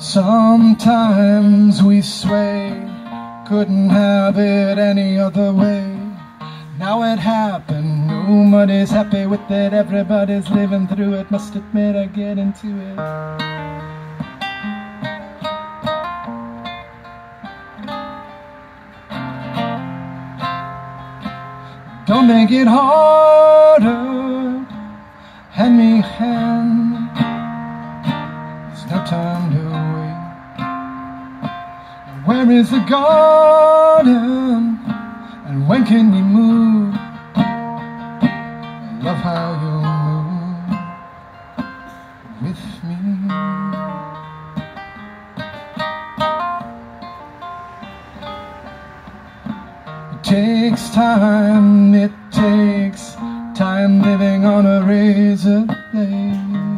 Sometimes we sway, couldn't have it any other way. Now it happened, nobody's happy with it, everybody's living through it. Must admit, I get into it. Don't make it harder. Hand me hand. No time to wait. Where is the garden? And when can we move? I love how you move with me. It takes time, it takes time living on a razor blade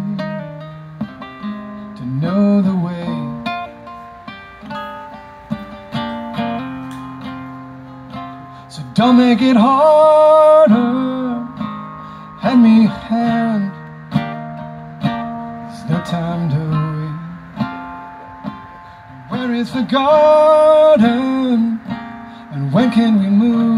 don't make it harder. Hand me a hand. There's no time to wait. Where is the garden? And when can we move?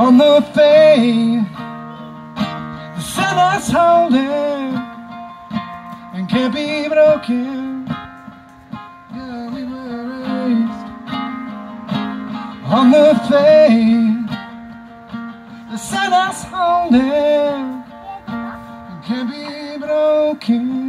On the faith, the sun is holding and can't be broken. Yeah, we were raised on the faith. The sun is holding and can't be broken.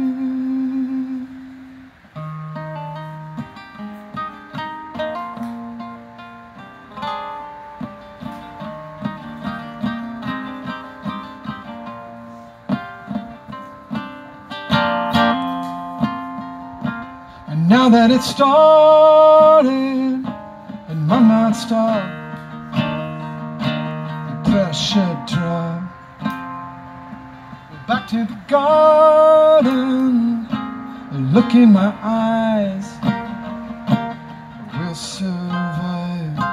Now that it's started, it might not stop. The pressure drop. Back to the garden, look in my eyes. We'll survive.